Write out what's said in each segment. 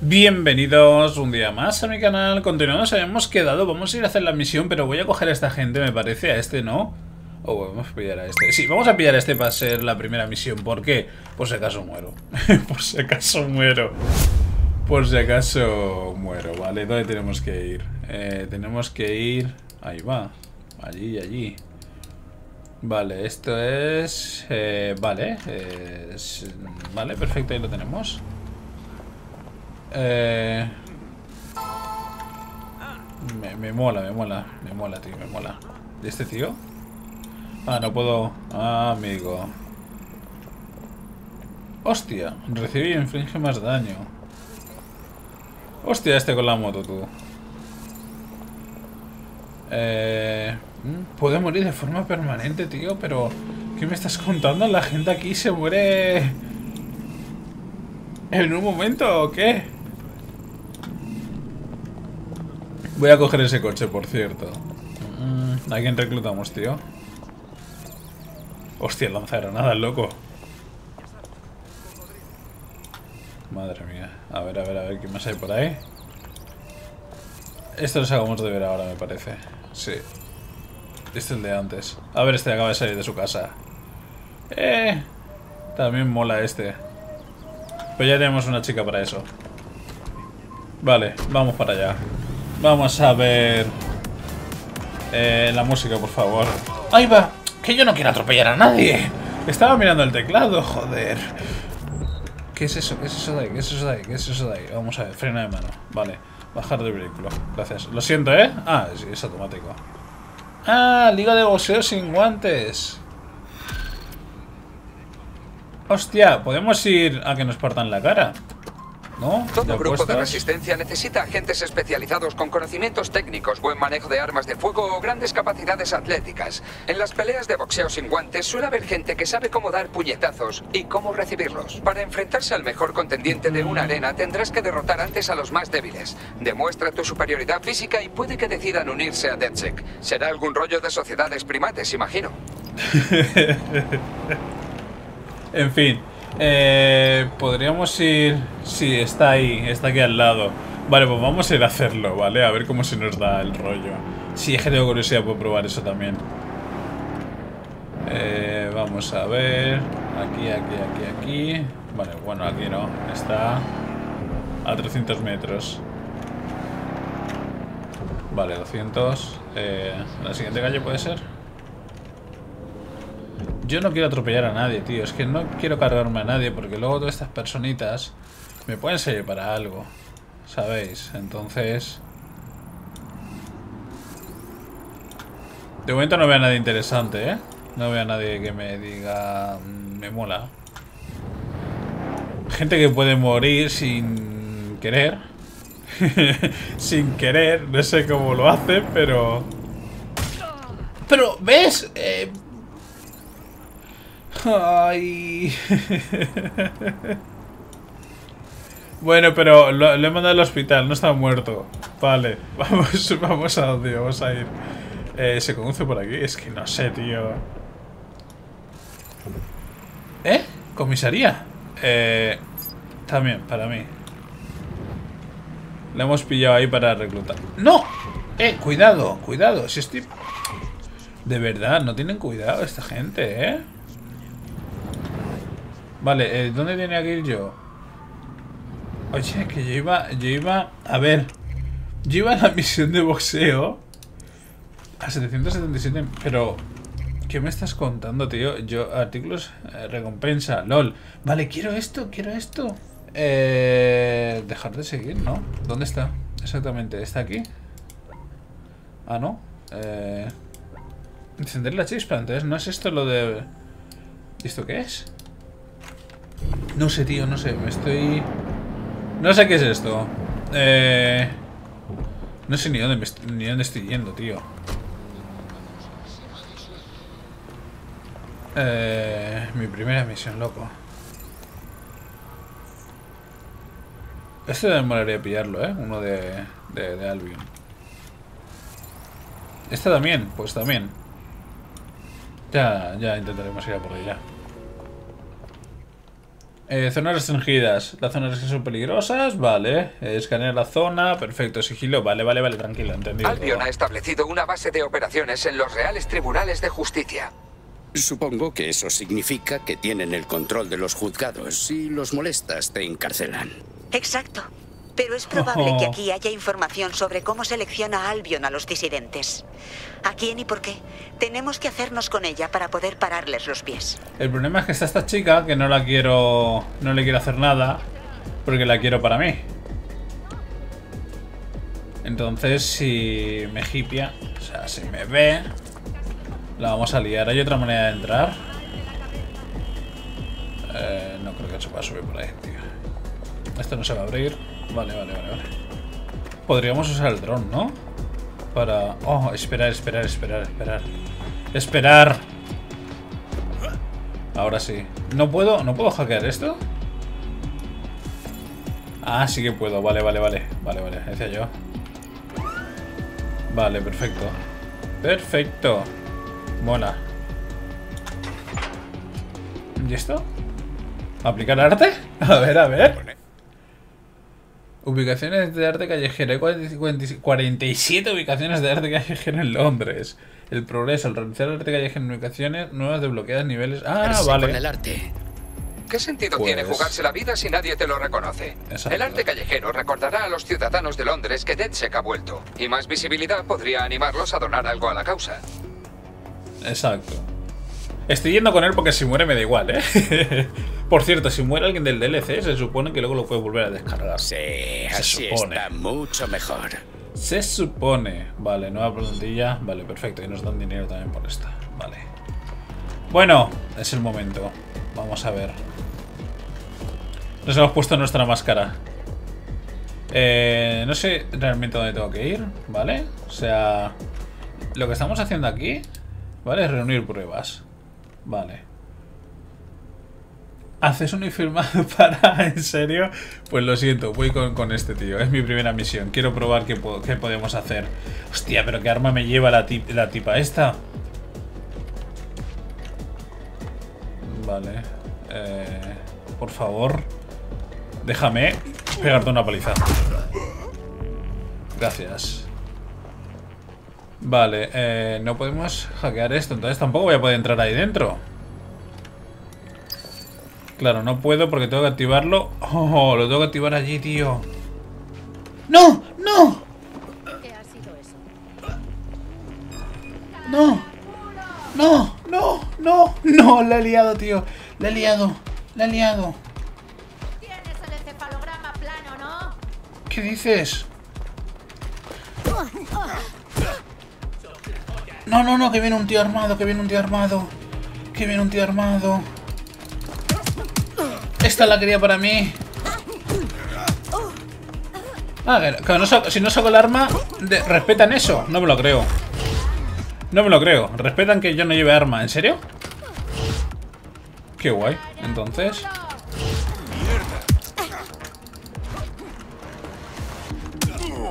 Bienvenidos un día más a mi canal, continuamos, habíamos quedado, vamos a ir a hacer la misión, pero voy a coger a esta gente, me parece, a este no. O vamos a pillar a este. Sí, vamos a pillar a este para ser la primera misión. ¿Por qué? Por si acaso muero. Por si acaso muero. Por si acaso muero, ¿vale? ¿Dónde tenemos que ir? Eh, tenemos que ir... Ahí va. Allí y allí. Vale, esto es... Eh, vale. es- vale, perfecto, ahí lo tenemos. Eh... Me, me mola, me mola, me mola, tío, me mola. ¿Y este tío? Ah, no puedo... Ah, amigo. Hostia, recibe y inflige más daño. Hostia, este con la moto, tú. Eh... mm, Puede morir de forma permanente, tío, pero... ¿Qué me estás contando? ¿La gente aquí se muere... ¿En un momento o qué? Voy a coger ese coche, por cierto. Mm, ¿A quién reclutamos, tío? Hostia, lanzagranada, loco. Madre mía. A ver, a ver, a ver, ¿qué más hay por ahí? Esto lo acabamos de ver ahora, me parece. Sí. Este es el de antes. A ver, este acaba de salir de su casa. Eh. También mola este. Pero ya tenemos una chica para eso. Vale, vamos para allá. Vamos a ver... Eh, la música, por favor. ¡Ahí va! Que yo no quiero atropellar a nadie. Estaba mirando el teclado, joder. ¿Qué es eso? ¿Qué es eso de ahí? ¿Qué es eso de ahí? ¿Qué es eso de ahí? Vamos a ver, frena de mano. Vale, bajar del vehículo. Gracias. Lo siento, ¿eh? Ah, sí, es automático. Ah, liga de boxeo sin guantes. Hostia, podemos ir a que nos partan la cara. ¿No? Todo ¿De grupo de resistencia necesita agentes especializados con conocimientos técnicos, buen manejo de armas de fuego o grandes capacidades atléticas. En las peleas de boxeo sin guantes suele haber gente que sabe cómo dar puñetazos y cómo recibirlos. Para enfrentarse al mejor contendiente de una arena tendrás que derrotar antes a los más débiles. Demuestra tu superioridad física y puede que decidan unirse a DedSec. Será algún rollo de sociedades primates, imagino. En fin, eh, podríamos ir... Sí, está ahí, está aquí al lado. Vale, pues vamos a ir a hacerlo, ¿vale? A ver cómo se nos da el rollo. Sí, es que tengo curiosidad por probar eso también. Eh, vamos a ver... Aquí, aquí, aquí, aquí... Vale, bueno, aquí no. Está a 300 metros. Vale, 200. Eh, ¿La siguiente calle puede ser? Yo no quiero atropellar a nadie, tío. Es que no quiero cargarme a nadie porque luego todas estas personitas me pueden servir para algo. ¿Sabéis? Entonces... De momento no veo a nadie interesante, ¿eh? No veo a nadie que me diga... "Mm, Me mola. Gente que puede morir sin querer. sin querer. No sé cómo lo hace, pero... Pero, ¿ves? Eh, Ay. bueno, pero lo, he mandado al hospital, no está muerto. Vale, vamos, vamos a donde vamos a ir. Eh, ¿Se conduce por aquí? Es que no sé, tío. ¿Eh? ¿Comisaría? Eh, también, para mí. Le hemos pillado ahí para reclutar. ¡No! Eh, cuidado, cuidado. Si estoy... De verdad, no tienen cuidado esta gente, ¿eh? Vale, eh, ¿dónde tenía que ir yo? Oye, que yo iba, yo iba, a ver, yo iba a la misión de boxeo a 777, pero ¿qué me estás contando, tío? Yo, artículos, eh, recompensa, lol. Vale, quiero esto, quiero esto. Eh, dejar de seguir, ¿no? ¿Dónde está? Exactamente, ¿está aquí? Ah, no. Eh, encender la chispa, entonces, ¿no es esto lo de... ¿Y esto qué es? No sé, tío, no sé. Me estoy... No sé qué es esto. Eh... No sé ni dónde, me est- ni dónde estoy yendo, tío. Eh... Mi primera misión, loco. Este me molaría pillarlo, ¿eh? Uno de, de, de Albion. Este también, pues también. Ya, ya intentaremos ir a por ella. Eh, zonas restringidas. Las zonas que son peligrosas, vale. Eh, escanear la zona, perfecto. Sigilo, vale, vale, vale, tranquilo, entendido. Albion todo. ha establecido una base de operaciones en los reales tribunales de justicia. Supongo que eso significa que tienen el control de los juzgados. Si los molestas, te encarcelan. Exacto. Pero es probable Oh. que aquí haya información sobre cómo selecciona Albion a los disidentes. ¿A quién y por qué? Tenemos que hacernos con ella para poder pararles los pies. El problema es que está esta chica que no la quiero. No le quiero hacer nada. Porque la quiero para mí. Entonces, si me hipia, o sea, si me ve, la vamos a liar. ¿Hay otra manera de entrar? Eh, no creo que se pueda subir por ahí, tío. Esto no se va a abrir. Vale, vale, vale. Podríamos usar el dron, ¿no? Para... Oh, esperar, esperar, esperar, esperar. Esperar. Ahora sí. ¿No puedo, ¿No puedo hackear esto? Ah, sí que puedo. Vale, vale, vale. Vale, vale. Decía yo. Vale, perfecto. Perfecto. Mola. ¿Y esto? ¿Aplicar arte? A ver, a ver. Ubicaciones de arte callejero. Hay 40 47 ubicaciones de arte callejero en Londres. El progreso, al realizar arte callejero en ubicaciones nuevas desbloqueadas niveles. Ah, Verse vale. con el arte. ¿Qué sentido Pues- tiene jugarse la vida si nadie te lo reconoce? Exacto. El arte callejero recordará a los ciudadanos de Londres que DedSec ha vuelto. Y más visibilidad podría animarlos a donar algo a la causa. Exacto. Estoy yendo con él porque si muere me da igual, ¿eh? Por cierto, si muere alguien del DLC, se supone que luego lo puedes volver a descargar. Sí, así supone. está mucho mejor. Se supone. Vale, nueva plantilla. Vale, perfecto. Y nos dan dinero también por esta. Vale. Bueno, es el momento. Vamos a ver. Nos hemos puesto nuestra máscara. Eh, no sé realmente dónde tengo que ir, ¿vale? O sea, lo que estamos haciendo aquí, ¿vale? Es reunir pruebas. Vale. ¿Haces uno y firmado para... ¿En serio? Pues lo siento, voy con, con este tío. Es mi primera misión. Quiero probar qué, qué podemos hacer. Hostia, pero ¿qué arma me lleva la, la tipa esta? Vale. Eh, por favor. Déjame pegarte una paliza. Gracias. Vale, eh, no podemos hackear esto, entonces tampoco voy a poder entrar ahí dentro. Claro, no puedo porque tengo que activarlo. Oh, lo tengo que activar allí, tío. ¡No! ¡No! ¿Qué ha sido eso? ¡No! ¡No! ¡No! ¡No! ¡No! La he liado, tío. La he liado. La he liado. Tienes el encefalograma plano, ¿no? ¿Qué dices? No, no, no, que viene un tío armado, que viene un tío armado. Que viene un tío armado. La quería para mí. Ah, si no saco el arma, respetan eso. No me lo creo. No me lo creo. Respetan que yo no lleve arma. ¿En serio? Qué guay. Entonces...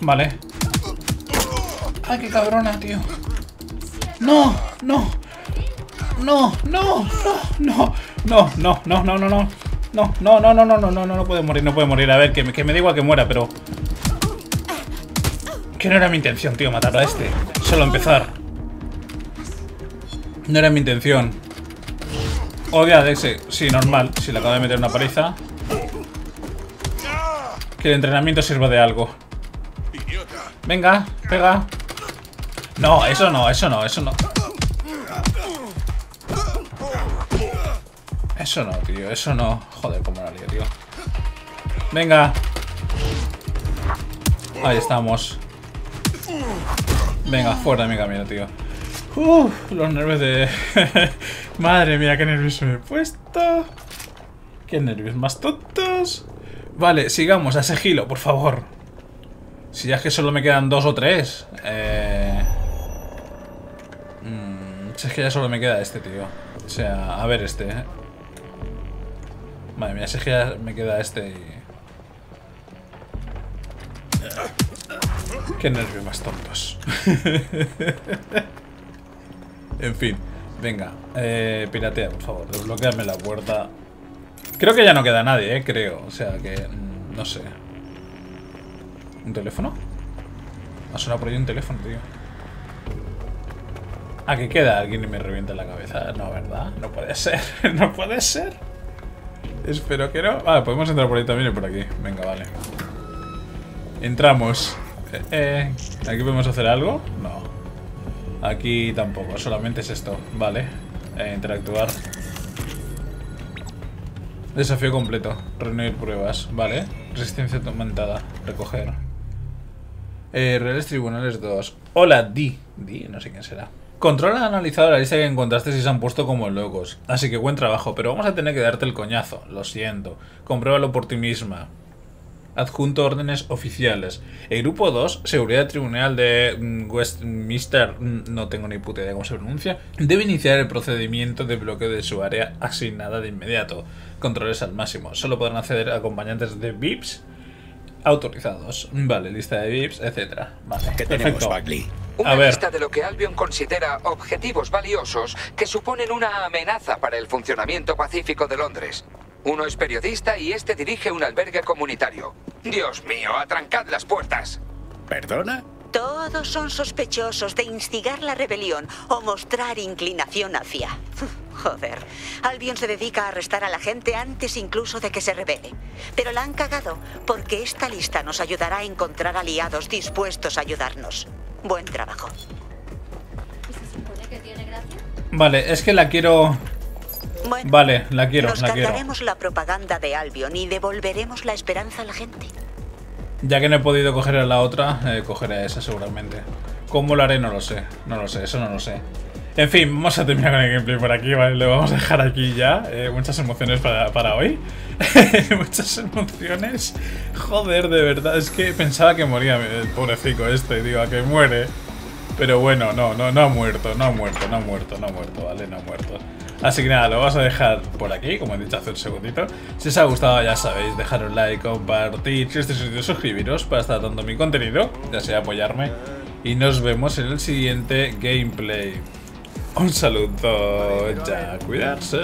Vale. Ay, qué cabrona, tío. No, no. No, no, no, no, no, no, no, no, no. No, no, no, no, no, no, no, no, puede morir, no puede morir. A ver, que me, que me da igual que muera, pero... Que no era mi intención, tío, matar a este. Solo empezar. No era mi intención. Odia de ese. Sí, normal. Si le acabo de meter una paliza. Que el entrenamiento sirva de algo. Venga, pega. No, eso no, eso no, eso no. Eso no, tío, eso no. Joder, cómo la lío, tío. Venga. Ahí estamos. Venga, fuera de mi camino, tío. Uf, los nervios de... Madre mía, qué nervios me he puesto. Qué nervios más tontos. Vale, sigamos a sigilo, por favor. Si ya es que solo me quedan dos o tres. Eh... mm, si es que ya solo me queda este, tío. O sea, a ver este. Madre mía, si es que me queda este. Qué nervios más tontos. en fin, venga. Eh, piratea, por favor. Desbloqueame la puerta. Creo que ya no queda nadie, ¿eh? Creo. O sea que... mm, No sé. ¿Un teléfono? Ha sonado por ahí un teléfono, tío. Aquí queda alguien y me revienta la cabeza. No, ¿verdad? No puede ser. no puede ser. Espero que no. Ah, podemos entrar por ahí también y por aquí. Venga, vale. Entramos. Eh, eh, ¿Aquí podemos hacer algo? No. Aquí tampoco, solamente es esto. Vale. Eh, interactuar. Desafío completo. Reunir pruebas. Vale. Resistencia aumentada. Recoger. Eh, Reales Tribunales 2. Hola, Di. Di, no sé quién será. Control ha analizado la lista que encontraste y se han puesto como locos. Así que buen trabajo, pero vamos a tener que darte el coñazo. Lo siento. Compruébalo por ti misma. Adjunto órdenes oficiales. El grupo 2, Seguridad Tribunal de mm, Westminster, mm, no tengo ni puta idea cómo se pronuncia, debe iniciar el procedimiento de bloqueo de su área asignada de inmediato. Controles al máximo. Solo podrán acceder acompañantes de VIPs autorizados. Vale, lista de VIPs, etcétera. Vale, ¿Qué tenemos. Bagley? Una A ver. lista de lo que Albion considera objetivos valiosos que suponen una amenaza para el funcionamiento pacífico de Londres. Uno es periodista y este dirige un albergue comunitario. Dios mío, atrancad las puertas. ¿Perdona? Todos son sospechosos de instigar la rebelión o mostrar inclinación hacia. Joder, Albion se dedica a arrestar a la gente antes incluso de que se rebele. Pero la han cagado porque esta lista nos ayudará a encontrar aliados dispuestos a ayudarnos. Buen trabajo. ¿Y se supone que tiene gracia? Vale, es que la quiero... Bueno, Vale, la quiero, nos la quiero. la propaganda de Albion y devolveremos la esperanza a la gente. Ya que no he podido coger a la otra, eh, cogeré a esa seguramente. ¿Cómo lo haré? No lo sé. No lo sé, eso no lo sé. En fin, vamos a terminar con el gameplay por aquí, ¿vale? Lo vamos a dejar aquí ya. Eh, muchas emociones para, para hoy. muchas emociones. Joder, de verdad. Es que pensaba que moría el pobrecito este, digo, a que muere. Pero bueno, no, no, no ha muerto, no ha muerto, no ha muerto, no ha muerto, ¿vale? No ha muerto. Así que nada, lo vamos a dejar por aquí, como he dicho hace un segundito. Si os ha gustado, ya sabéis, dejar un like, compartir, si estáis suscritos, suscribiros para estar dando mi contenido, ya sea apoyarme. Y nos vemos en el siguiente gameplay. Un saludo, ya, cuidarse.